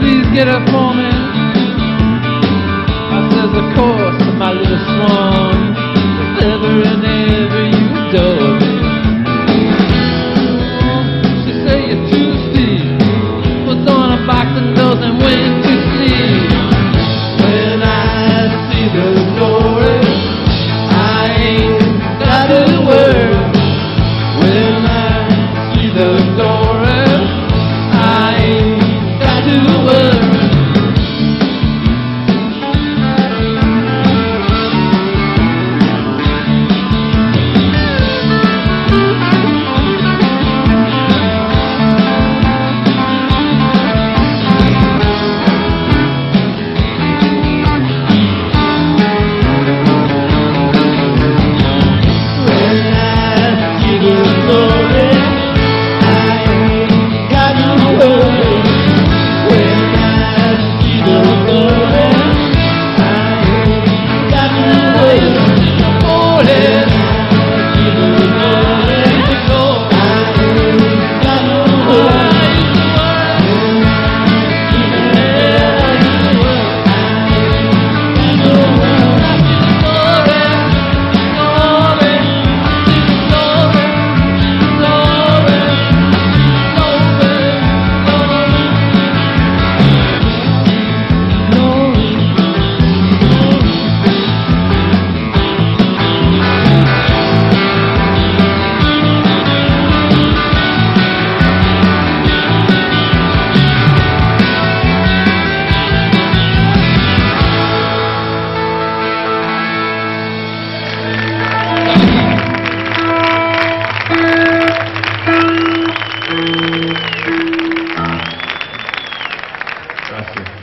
please get up for me? I says, of course, my little swan. Grazie.